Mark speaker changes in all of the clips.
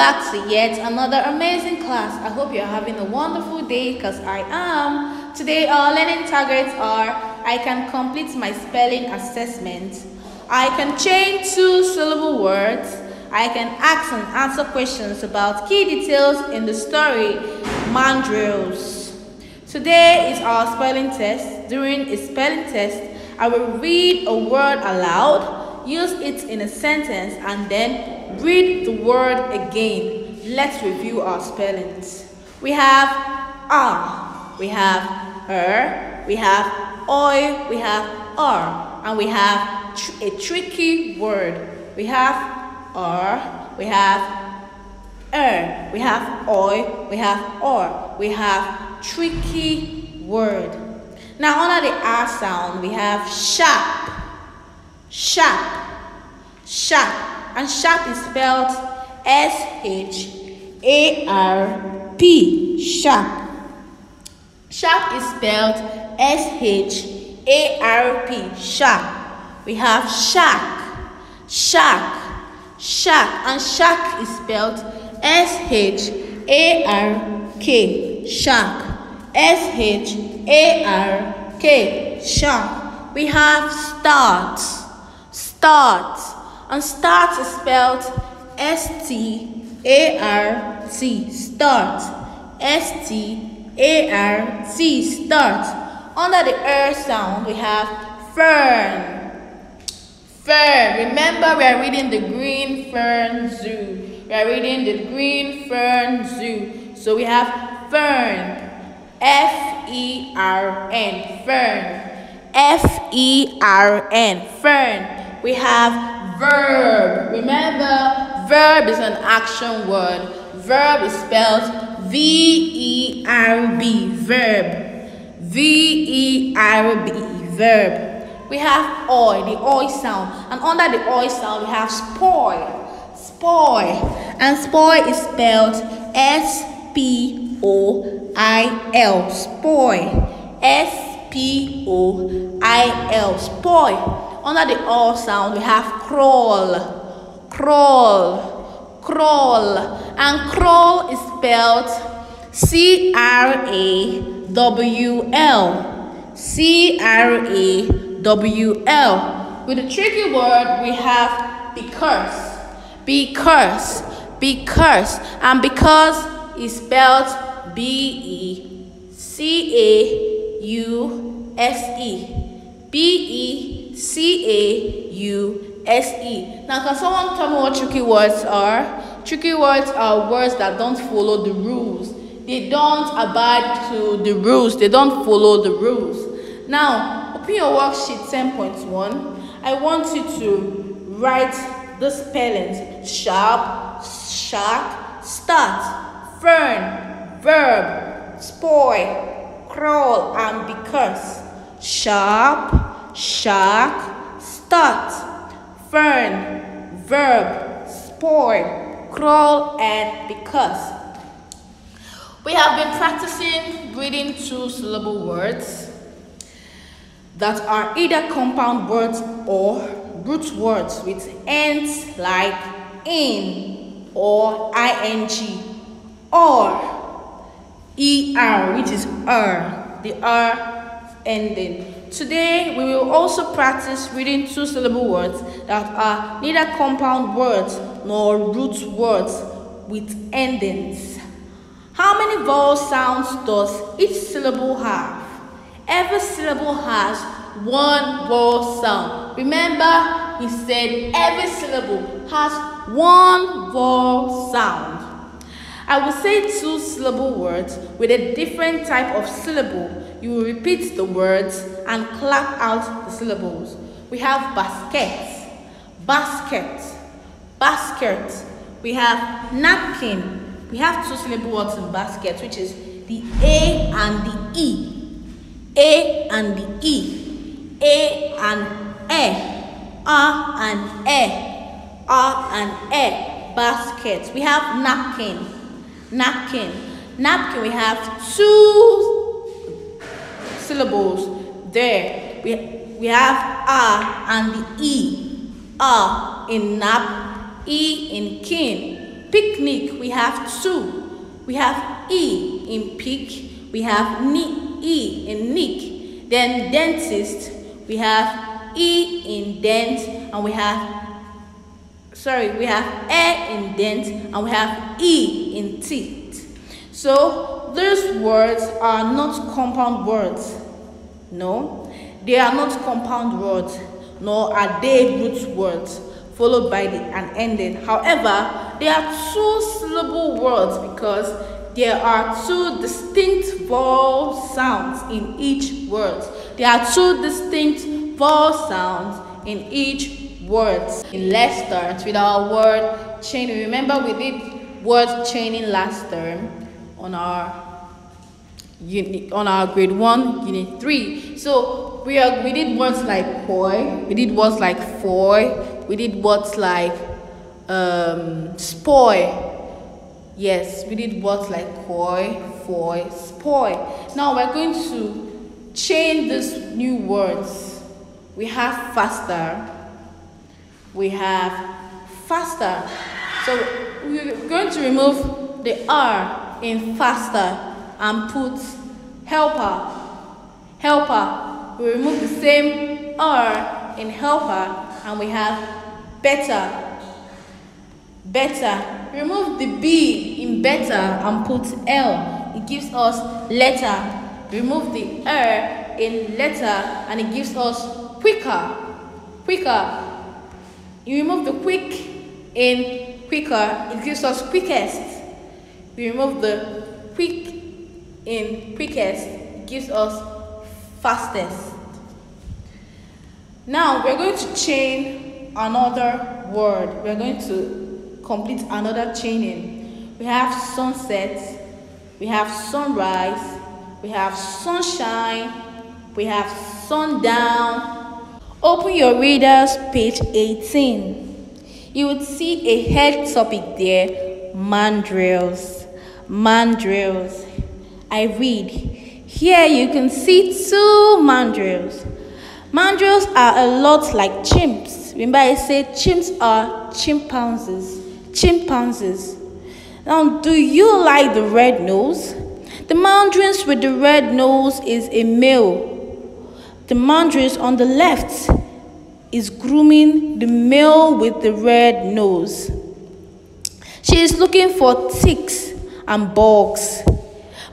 Speaker 1: back to yet another amazing class. I hope you're having a wonderful day because I am. Today our learning targets are I can complete my spelling assessment. I can change two syllable words. I can ask and answer questions about key details in the story Mandrills. Today is our spelling test. During a spelling test, I will read a word aloud, use it in a sentence, and then Read the word again. Let's review our spellings. We have R, we have her, we have oi, we have r, and we have tr a tricky word. We have r, we have er, we have oi, we have or, we have tricky word. Now under the R sound, we have sharp, sharp, sharp and sharp is spelled S H A R P. Sharp. Sharp is spelled S H A R P. Sharp. We have shark, shark, shark, and shark is spelled S H A R K. Shark. S H A R K. Shark. We have start, start and start is spelled S T A R T. Start. S T A R T. Start. Under the er sound, we have fern. Fern. Remember, we are reading the Green Fern Zoo. We are reading the Green Fern Zoo. So we have fern. F E R N. Fern. F E R N. Fern. We have verb. Remember, verb is an action word. Verb is spelled V E R B, verb. V E R B, verb. We have oi, the oi sound. And under the oi sound, we have spoil. Spoil. And spoil is spelled S P O I L. Spoil. S P O I L. Spoil. Under the all sound, we have crawl, crawl, crawl. And crawl is spelled C R A W L. C R A W L. With the tricky word, we have because, because, because. And because is spelled B E C A U S E. B E C A U S E. Now, can someone tell me what tricky words are? Tricky words are words that don't follow the rules. They don't abide to the rules. They don't follow the rules. Now, open your worksheet 10.1. I want you to write the spellings sharp, shark, start, fern, verb, spoil, crawl, and because. Sharp, shark, start, fern, verb, spoil, crawl, and because. We have been practicing reading two syllable words that are either compound words or root words with ends like in or ing or er, which is er, the er ending. Today, we will also practice reading two syllable words that are neither compound words nor root words with endings. How many vowel sounds does each syllable have? Every syllable has one vowel sound. Remember, we said every syllable has one vowel sound. I will say two syllable words with a different type of syllable. You will repeat the words and clap out the syllables. We have basket, basket, basket. We have napkin. We have two syllable words in basket, which is the A and the E. A and the E. A and E. R and E. R and E. Basket. We have napkin napkin. Napkin, we have two syllables there. We, we have a and the e. A in nap, e in kin. Picnic, we have two. We have E in pick, we have ni, E in nick. Then dentist, we have E in dent, and we have, sorry, we have E in dent, and we have E in teeth. So these words are not compound words. No, they are not compound words, nor are they root words followed by the, an ending. However, they are two syllable words because there are two distinct vowel sounds in each word. There are two distinct vowel sounds in each word. Let's start with our word chaining. Remember we did word chaining last term on our unit on our grade 1 unit 3 so we are we did words like boy we did words like foy we did words like um, spoil. Yes, we did words like koi, foy, spoil. Now we're going to change these new words. We have faster. We have faster. So we're going to remove the R in faster and put helper. Helper. We remove the same R in helper and we have better, better. Remove the B in better and put L. It gives us letter. Remove the R in letter and it gives us quicker, quicker. You remove the quick in quicker, it gives us quickest. We remove the quick in quickest, gives us fastest. Now we're going to chain another word. We're going to complete another chaining. We have sunset, we have sunrise, we have sunshine, we have sundown. Open your readers page 18. You would see a head topic there, mandrills. Mandrills. I read. Here you can see two mandrills. Mandrills are a lot like chimps. Remember, I said chimps are chimpanzees. Chimpanzees. Now, do you like the red nose? The mandarins with the red nose is a male. The mandarin on the left is grooming the male with the red nose. She is looking for ticks and bugs.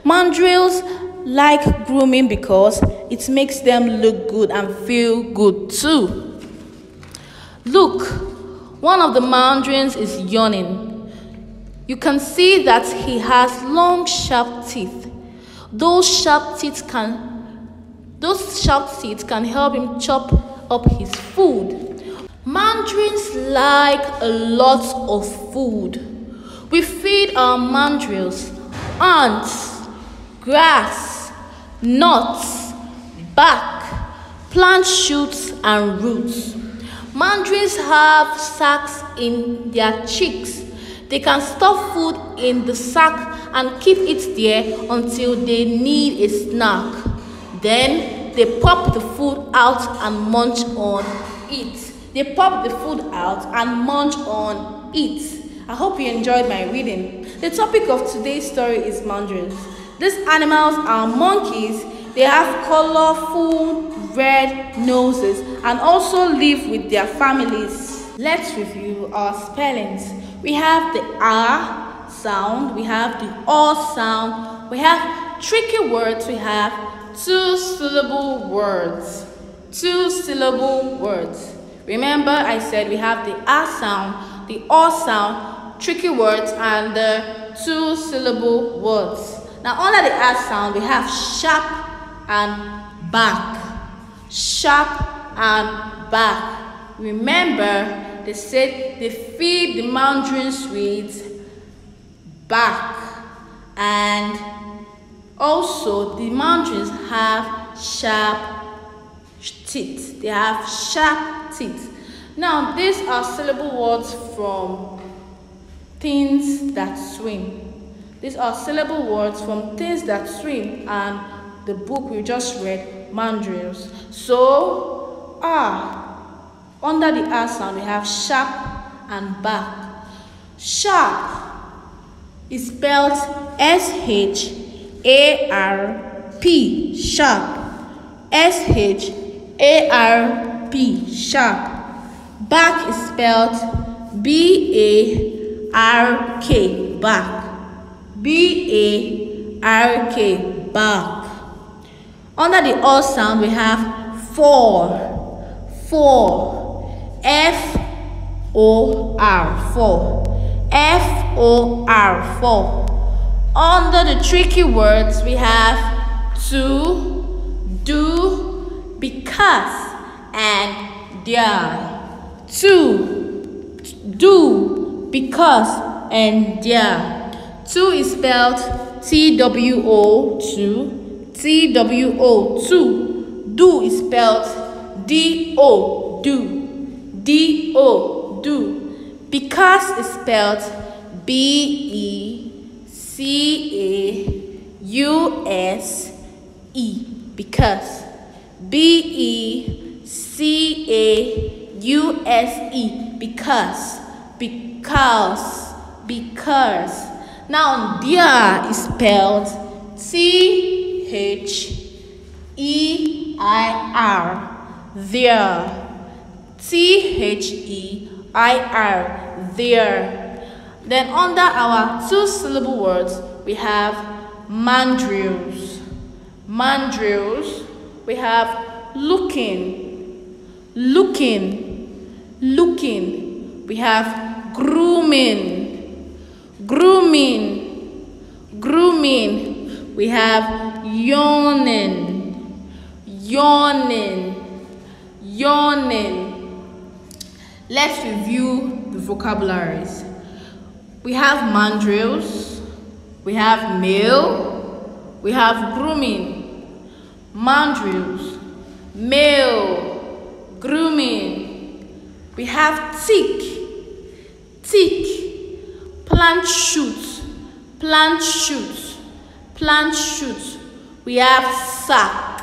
Speaker 1: Mandrills like grooming because it makes them look good and feel good too. Look, one of the mandarins is yawning. You can see that he has long, sharp teeth. Those sharp teeth can, those sharp teeth can help him chop up his food. Mandarins like a lot of food. We feed our mandrills ants, grass, nuts, bark, plant shoots, and roots. Mandarins have sacs in their cheeks. They can stuff food in the sack and keep it there until they need a snack. Then they pop the food out and munch on it. They pop the food out and munch on it. I hope you enjoyed my reading. The topic of today's story is mandarins. These animals are monkeys. They have colorful red noses and also live with their families. Let's review our spellings. We have the R sound, we have the O sound, we have tricky words, we have two syllable words. Two syllable words. Remember I said we have the R sound, the O sound, tricky words, and the two syllable words. Now under the R sound we have sharp and back sharp and back. Remember, they said they feed the mandarins with back and also the mandarins have sharp teeth. They have sharp teeth. Now, these are syllable words from things that swim. These are syllable words from things that swim and the book we just read mandrills. So, ah, Under the R sound, we have sharp and back. Sharp. is spelled S H A R P sharp. S H A R P sharp. Back is spelled B A R K back. B A R K back. Under the O sound we have four. Four. F O R four. F O R four. Under the tricky words we have to, do, because, and there. To, do, because, and there. Two is spelled T W O two. T W O two. Do is spelled D O do. D O do. Because is spelled B E C A U S E. Because. B E C A U S E because because. Now dear is spelled T H E I R. There. T H E I R. There. Then under our two syllable words we have mandrills. Mandrills we have looking. Looking. Looking. We have grooming, grooming, grooming. We have yawning, yawning, yawning. Let's review the vocabularies. We have mandrills, we have male, we have grooming, mandrills, male, grooming, we have tick, tick, plant shoots, plant shoots, plant shoots. We have sack,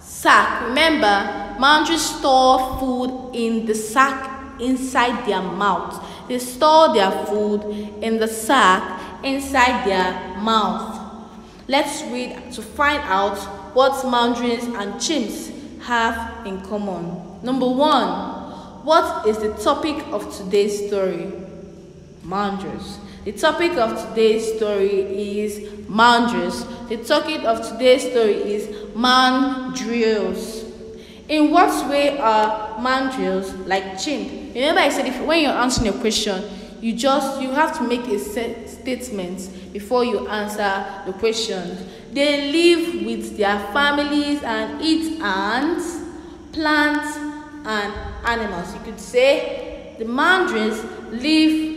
Speaker 1: sack. Remember, mandrake store food in the sack inside their mouth. They store their food in the sack inside their mouth. Let's read to find out what mandarins and chimps have in common. Number one, what is the topic of today's story? Mandras. The topic of today's story is mandras. The topic of today's story is mandrills. In what way are mandrills like chimp? Remember I said if when you're answering a question, you just you have to make a statement before you answer the question. They live with their families and eat ants, plants, and animals. You could say the mandrills live,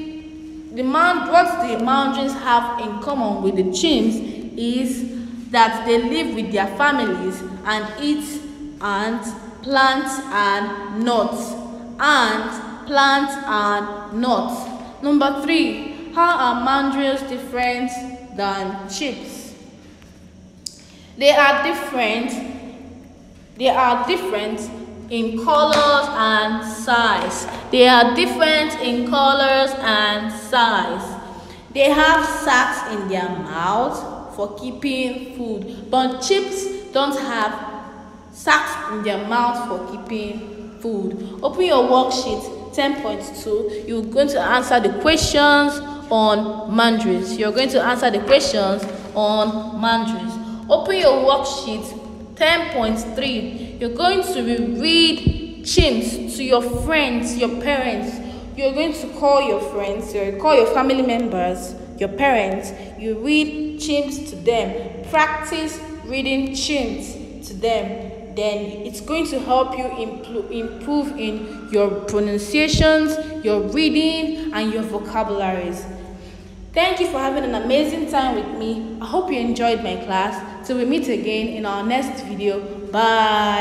Speaker 1: the man, what the mandarins have in common with the chimps is that they live with their families and eat ants, plants and nuts. Ants, plants and nuts. Number three, how are mandrills different than chimps? They are different. They are different in colors and size. They are different in colors and size. They have sacks in their mouth for keeping food, but chimps don't have sacks in their mouth for keeping food. Open your worksheet 10.2. You're going to answer the questions on mandrills. You're going to answer the questions on mandrills. Open your worksheet 10.3 You're going to read chimps to your friends, your parents. You're going to call your friends, you call your family members, your parents. You read chimps to them. Practice reading chimps to them. Then it's going to help you improve in your pronunciations, your reading, and your vocabularies. Thank you for having an amazing time with me. I hope you enjoyed my class. Till we meet again in our next video. Bye.